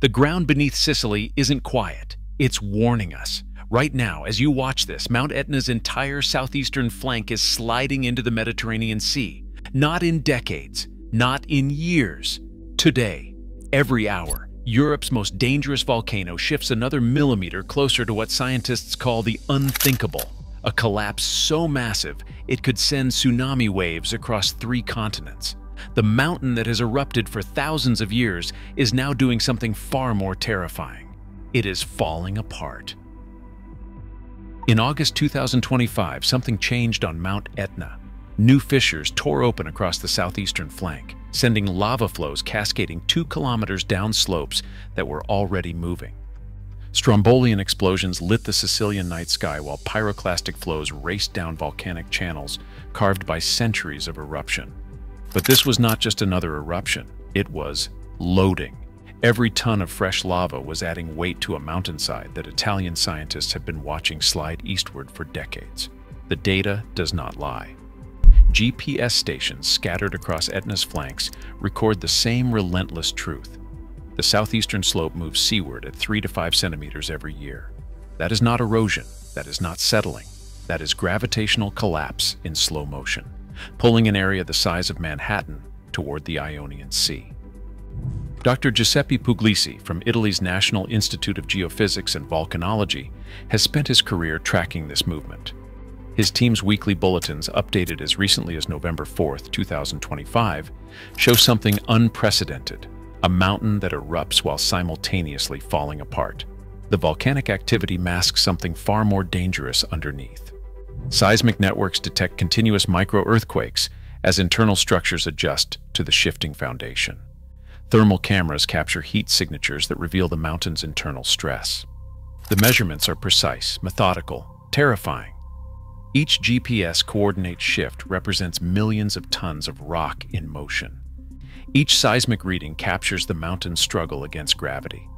The ground beneath Sicily isn't quiet. It's warning us. Right now, as you watch this, Mount Etna's entire southeastern flank is sliding into the Mediterranean Sea. Not in decades, not in years. Today, every hour, Europe's most dangerous volcano shifts another millimeter closer to what scientists call the unthinkable, a collapse so massive it could send tsunami waves across three continents. The mountain that has erupted for thousands of years is now doing something far more terrifying. It is falling apart. In August 2025, something changed on Mount Etna. New fissures tore open across the southeastern flank, sending lava flows cascading two kilometers down slopes that were already moving. Strombolian explosions lit the Sicilian night sky while pyroclastic flows raced down volcanic channels carved by centuries of eruption. But this was not just another eruption, it was loading. Every ton of fresh lava was adding weight to a mountainside that Italian scientists have been watching slide eastward for decades. The data does not lie. GPS stations scattered across Etna's flanks record the same relentless truth. The southeastern slope moves seaward at 3 to 5 centimeters every year. That is not erosion, that is not settling, that is gravitational collapse in slow motion, pulling an area the size of Manhattan toward the Ionian Sea. Dr. Giuseppe Puglisi from Italy's National Institute of Geophysics and Volcanology has spent his career tracking this movement. His team's weekly bulletins, updated as recently as November 4, 2025, show something unprecedented, a mountain that erupts while simultaneously falling apart. The volcanic activity masks something far more dangerous underneath. Seismic networks detect continuous micro-earthquakes as internal structures adjust to the shifting foundation. Thermal cameras capture heat signatures that reveal the mountain's internal stress. The measurements are precise, methodical, terrifying, each GPS coordinate shift represents millions of tons of rock in motion. Each seismic reading captures the mountain's struggle against gravity.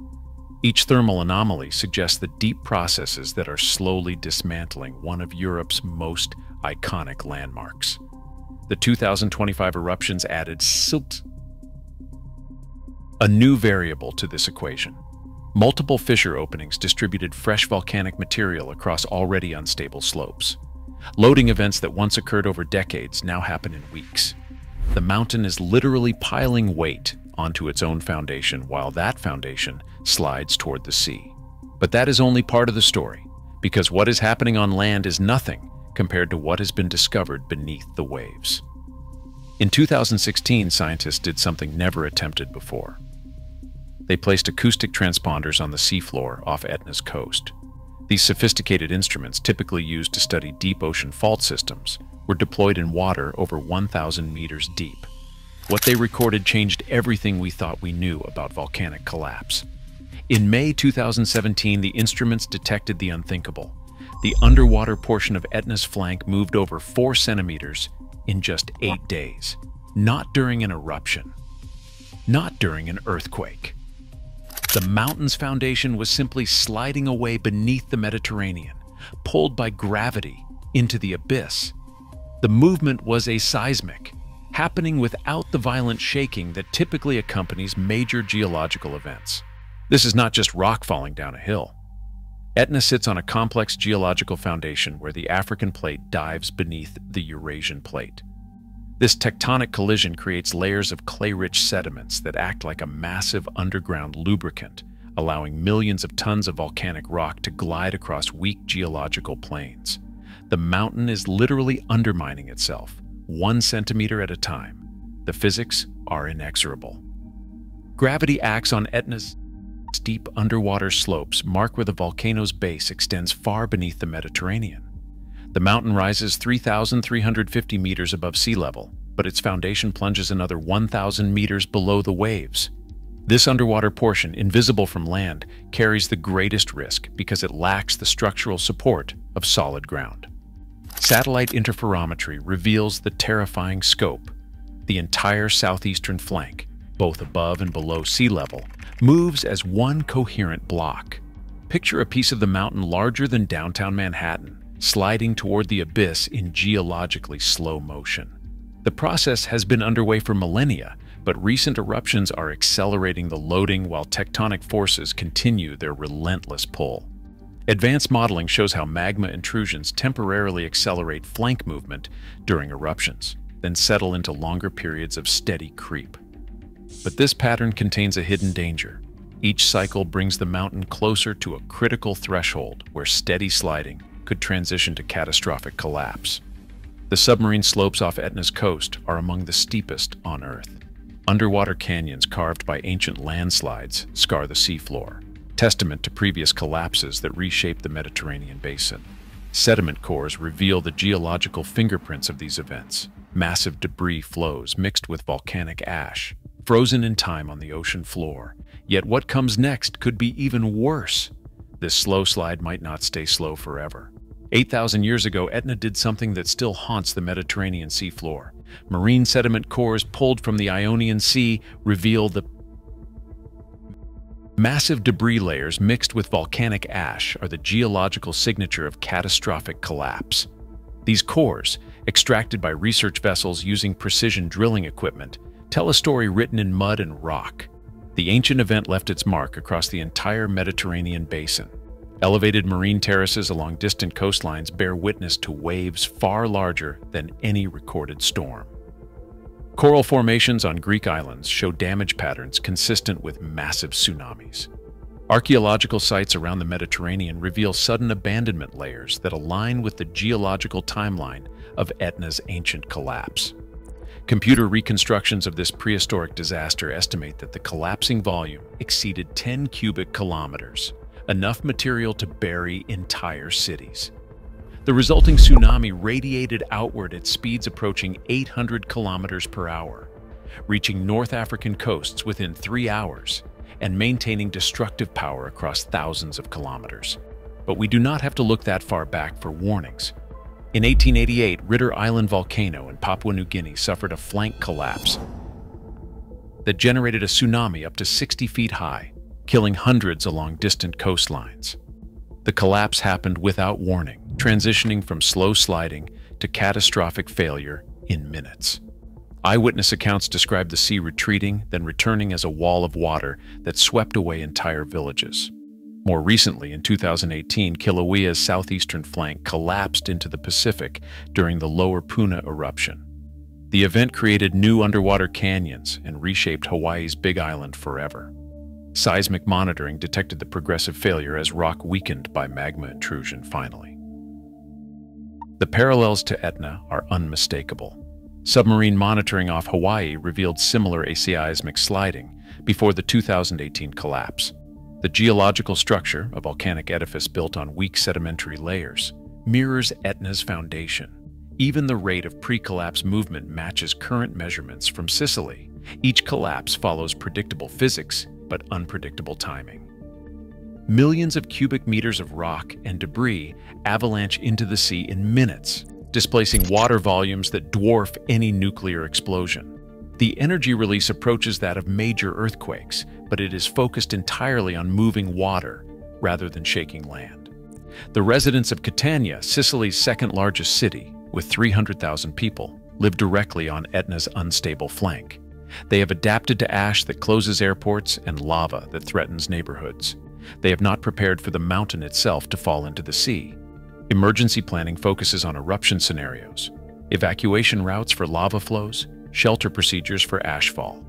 Each thermal anomaly suggests the deep processes that are slowly dismantling one of Europe's most iconic landmarks. The 2025 eruptions added silt, a new variable to this equation. Multiple fissure openings distributed fresh volcanic material across already unstable slopes. Loading events that once occurred over decades now happen in weeks. The mountain is literally piling weight onto its own foundation while that foundation slides toward the sea. But that is only part of the story, because what is happening on land is nothing compared to what has been discovered beneath the waves. In 2016, scientists did something never attempted before. They placed acoustic transponders on the seafloor off Etna's coast. These sophisticated instruments, typically used to study deep ocean fault systems, were deployed in water over 1,000 meters deep. What they recorded changed everything we thought we knew about volcanic collapse. In May 2017, the instruments detected the unthinkable. The underwater portion of Etna's flank moved over 4 centimeters in just 8 days. Not during an eruption. Not during an earthquake. The mountain's foundation was simply sliding away beneath the Mediterranean, pulled by gravity into the abyss. The movement was aseismic, happening without the violent shaking that typically accompanies major geological events. This is not just rock falling down a hill. Etna sits on a complex geological foundation where the African plate dives beneath the Eurasian plate. This tectonic collision creates layers of clay-rich sediments that act like a massive underground lubricant, allowing millions of tons of volcanic rock to glide across weak geological planes. The mountain is literally undermining itself, one centimeter at a time. The physics are inexorable. Gravity acts on Etna's steep underwater slopes mark where the volcano's base extends far beneath the Mediterranean. The mountain rises 3,350 meters above sea level, but its foundation plunges another 1,000 meters below the waves. This underwater portion, invisible from land, carries the greatest risk because it lacks the structural support of solid ground. Satellite interferometry reveals the terrifying scope. The entire southeastern flank, both above and below sea level, moves as one coherent block. Picture a piece of the mountain larger than downtown Manhattan, sliding toward the abyss in geologically slow motion. The process has been underway for millennia, but recent eruptions are accelerating the loading while tectonic forces continue their relentless pull. Advanced modeling shows how magma intrusions temporarily accelerate flank movement during eruptions, then settle into longer periods of steady creep. But this pattern contains a hidden danger. Each cycle brings the mountain closer to a critical threshold where steady sliding could transition to catastrophic collapse. The submarine slopes off Etna's coast are among the steepest on Earth. Underwater canyons carved by ancient landslides scar the seafloor, testament to previous collapses that reshaped the Mediterranean basin. Sediment cores reveal the geological fingerprints of these events, massive debris flows mixed with volcanic ash, frozen in time on the ocean floor. Yet what comes next could be even worse. This slow slide might not stay slow forever. 8,000 years ago, Etna did something that still haunts the Mediterranean seafloor. Marine sediment cores pulled from the Ionian Sea reveal the Massive debris layers mixed with volcanic ash are the geological signature of catastrophic collapse. These cores, extracted by research vessels using precision drilling equipment, tell a story written in mud and rock. The ancient event left its mark across the entire Mediterranean basin. Elevated marine terraces along distant coastlines bear witness to waves far larger than any recorded storm. Coral formations on Greek islands show damage patterns consistent with massive tsunamis. Archaeological sites around the Mediterranean reveal sudden abandonment layers that align with the geological timeline of Etna's ancient collapse. Computer reconstructions of this prehistoric disaster estimate that the collapsing volume exceeded 10 cubic kilometers, enough material to bury entire cities. The resulting tsunami radiated outward at speeds approaching 800 kilometers per hour, reaching North African coasts within three hours and maintaining destructive power across thousands of kilometers. But we do not have to look that far back for warnings. In 1888, Ritter Island volcano in Papua New Guinea suffered a flank collapse that generated a tsunami up to 60 feet high, killing hundreds along distant coastlines. The collapse happened without warning, transitioning from slow sliding to catastrophic failure in minutes. Eyewitness accounts describe the sea retreating, then returning as a wall of water that swept away entire villages. More recently, in 2018, Kilauea's southeastern flank collapsed into the Pacific during the Lower Puna eruption. The event created new underwater canyons and reshaped Hawaii's Big Island forever. Seismic monitoring detected the progressive failure as rock weakened by magma intrusion finally. The parallels to Etna are unmistakable. Submarine monitoring off Hawaii revealed similar aseismic sliding before the 2018 collapse. The geological structure, a volcanic edifice built on weak sedimentary layers, mirrors Etna's foundation. Even the rate of pre-collapse movement matches current measurements from Sicily. Each collapse follows predictable physics, but unpredictable timing. Millions of cubic meters of rock and debris avalanche into the sea in minutes, displacing water volumes that dwarf any nuclear explosion. The energy release approaches that of major earthquakes, but it is focused entirely on moving water rather than shaking land. The residents of Catania, Sicily's second largest city, with 300,000 people, live directly on Etna's unstable flank. They have adapted to ash that closes airports and lava that threatens neighborhoods. They have not prepared for the mountain itself to fall into the sea. Emergency planning focuses on eruption scenarios, evacuation routes for lava flows, shelter procedures for ashfall.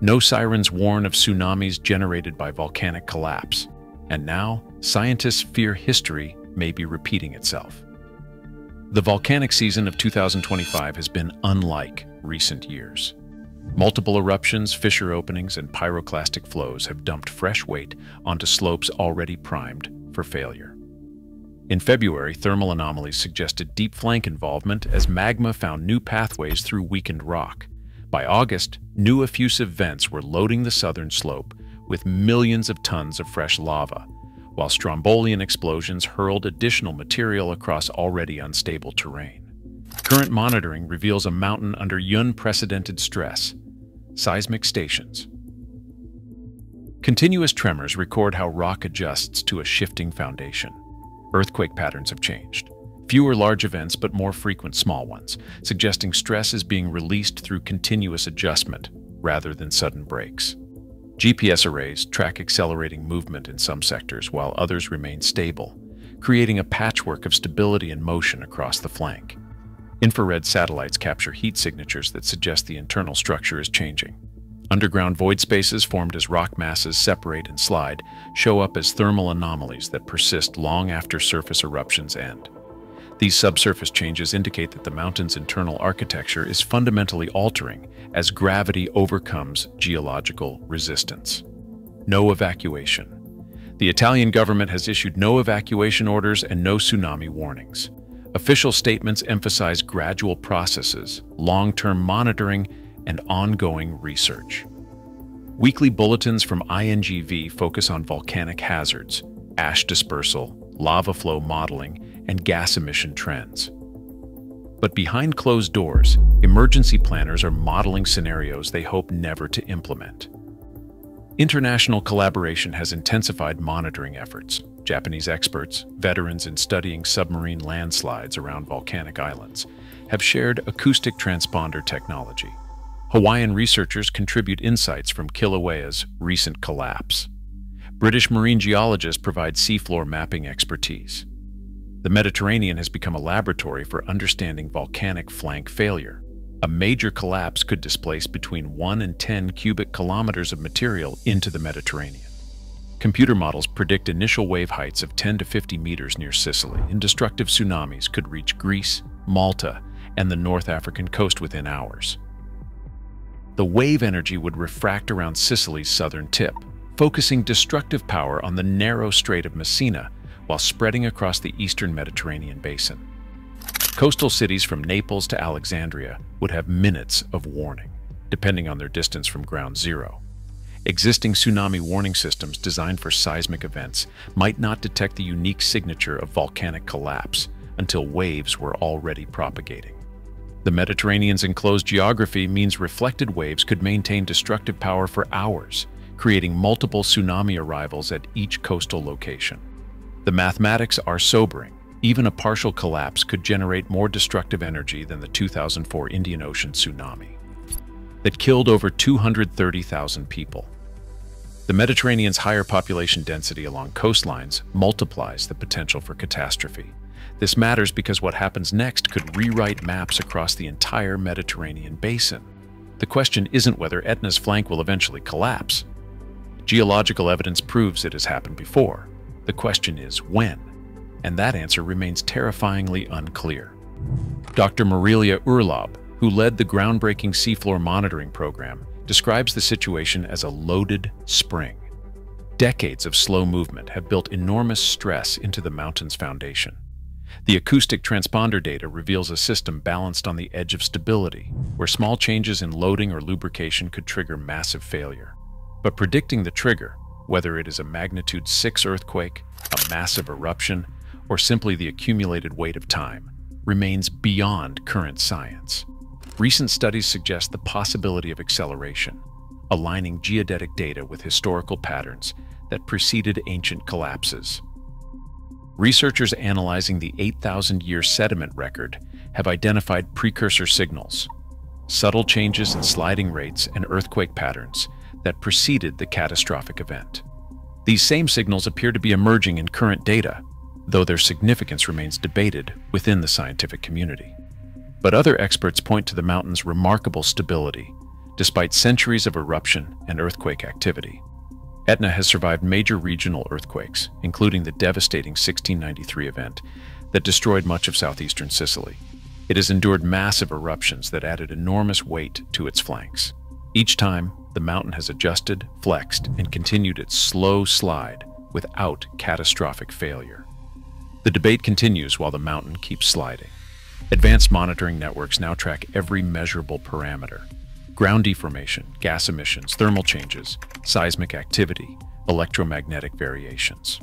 No sirens warn of tsunamis generated by volcanic collapse. And now, scientists fear history may be repeating itself. The volcanic season of 2025 has been unlike recent years. Multiple eruptions, fissure openings, and pyroclastic flows have dumped fresh weight onto slopes already primed for failure. In February, thermal anomalies suggested deep flank involvement as magma found new pathways through weakened rock. By August, new effusive vents were loading the southern slope with millions of tons of fresh lava, while strombolian explosions hurled additional material across already unstable terrain. Current monitoring reveals a mountain under unprecedented stress. Seismic stations. Continuous tremors record how rock adjusts to a shifting foundation. Earthquake patterns have changed. Fewer large events, but more frequent small ones, suggesting stress is being released through continuous adjustment. rather than sudden breaks. GPS arrays track accelerating movement in some sectors while others remain stable, creating a patchwork of stability and motion across the flank. Infrared satellites capture heat signatures that suggest the internal structure is changing. Underground void spaces formed as rock masses separate and slide show up as thermal anomalies that persist long after surface eruptions end. These subsurface changes indicate that the mountain's internal architecture is fundamentally altering as gravity overcomes geological resistance. No evacuation. The Italian government has issued no evacuation orders and no tsunami warnings. Official statements emphasize gradual processes, long-term monitoring, and ongoing research. Weekly bulletins from INGV focus on volcanic hazards, ash dispersal, lava flow modeling, and gas emission trends. But behind closed doors, emergency planners are modeling scenarios they hope never to implement. International collaboration has intensified monitoring efforts. Japanese experts, veterans in studying submarine landslides around volcanic islands, have shared acoustic transponder technology, Hawaiian researchers contribute insights from Kilauea's recent collapse. British marine geologists provide seafloor mapping expertise. The Mediterranean has become a laboratory for understanding volcanic flank failure. A major collapse could displace between 1 and 10 cubic kilometers of material into the Mediterranean. Computer models predict initial wave heights of 10 to 50 meters near Sicily, and destructive tsunamis could reach Greece, Malta, and the North African coast within hours the wave energy would refract around Sicily's southern tip, focusing destructive power on the narrow Strait of Messina while spreading across the eastern Mediterranean basin. Coastal cities from Naples to Alexandria would have minutes of warning, depending on their distance from ground zero. Existing tsunami warning systems designed for seismic events might not detect the unique signature of volcanic collapse until waves were already propagating. The Mediterranean's enclosed geography means reflected waves could maintain destructive power for hours, creating multiple tsunami arrivals at each coastal location. The mathematics are sobering. Even a partial collapse could generate more destructive energy than the 2004 Indian Ocean tsunami that killed over 230,000 people. The Mediterranean's higher population density along coastlines multiplies the potential for catastrophe. This matters because what happens next could rewrite maps across the entire Mediterranean basin. The question isn't whether Etna's flank will eventually collapse. Geological evidence proves it has happened before. The question is when, and that answer remains terrifyingly unclear. Dr. Morelia Urlaub, who led the groundbreaking seafloor monitoring program, describes the situation as a loaded spring. Decades of slow movement have built enormous stress into the mountain's foundation. The acoustic transponder data reveals a system balanced on the edge of stability, where small changes in loading or lubrication could trigger massive failure. But predicting the trigger, whether it is a magnitude 6 earthquake, a massive eruption, or simply the accumulated weight of time, remains beyond current science. Recent studies suggest the possibility of acceleration, aligning geodetic data with historical patterns that preceded ancient collapses. Researchers analyzing the 8,000-year sediment record have identified precursor signals, subtle changes in sliding rates and earthquake patterns that preceded the catastrophic event. These same signals appear to be emerging in current data, though their significance remains debated within the scientific community. But other experts point to the mountain's remarkable stability, despite centuries of eruption and earthquake activity. Etna has survived major regional earthquakes, including the devastating 1693 event that destroyed much of southeastern Sicily. It has endured massive eruptions that added enormous weight to its flanks. Each time, the mountain has adjusted, flexed, and continued its slow slide without catastrophic failure. The debate continues while the mountain keeps sliding. Advanced monitoring networks now track every measurable parameter, ground deformation, gas emissions, thermal changes, seismic activity, electromagnetic variations.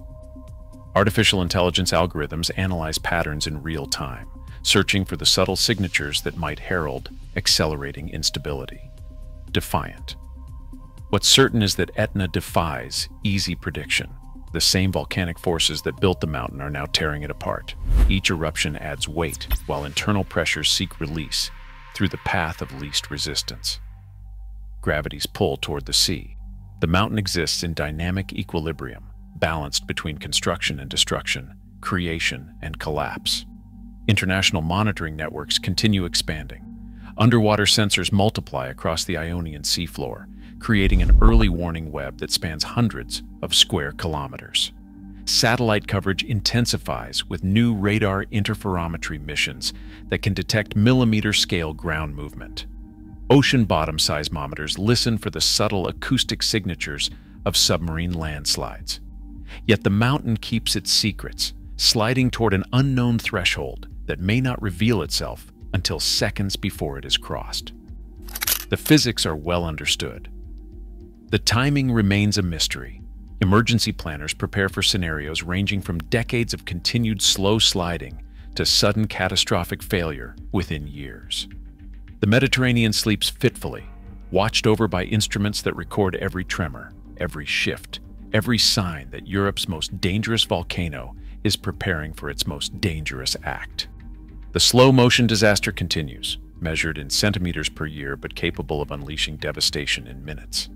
Artificial intelligence algorithms analyze patterns in real time, searching for the subtle signatures that might herald accelerating instability. Defiant. What's certain is that Etna defies easy prediction. The same volcanic forces that built the mountain are now tearing it apart. Each eruption adds weight, while internal pressures seek release through the path of least resistance. gravity's pull toward the sea. The mountain exists in dynamic equilibrium, balanced between construction and destruction, creation and collapse. International monitoring networks continue expanding. Underwater sensors multiply across the Ionian seafloor, creating an early warning web that spans hundreds of square kilometers. Satellite coverage intensifies with new radar interferometry missions that can detect millimeter-scale ground movement. Ocean bottom seismometers listen for the subtle acoustic signatures of submarine landslides. Yet the mountain keeps its secrets, sliding toward an unknown threshold that may not reveal itself until seconds before it is crossed. The physics are well understood. The timing remains a mystery. Emergency planners prepare for scenarios ranging from decades of continued slow sliding to sudden catastrophic failure within years. The Mediterranean sleeps fitfully, watched over by instruments that record every tremor, every shift, every sign that Europe's most dangerous volcano is preparing for its most dangerous act. The slow-motion disaster continues, measured in centimeters per year but capable of unleashing devastation in minutes.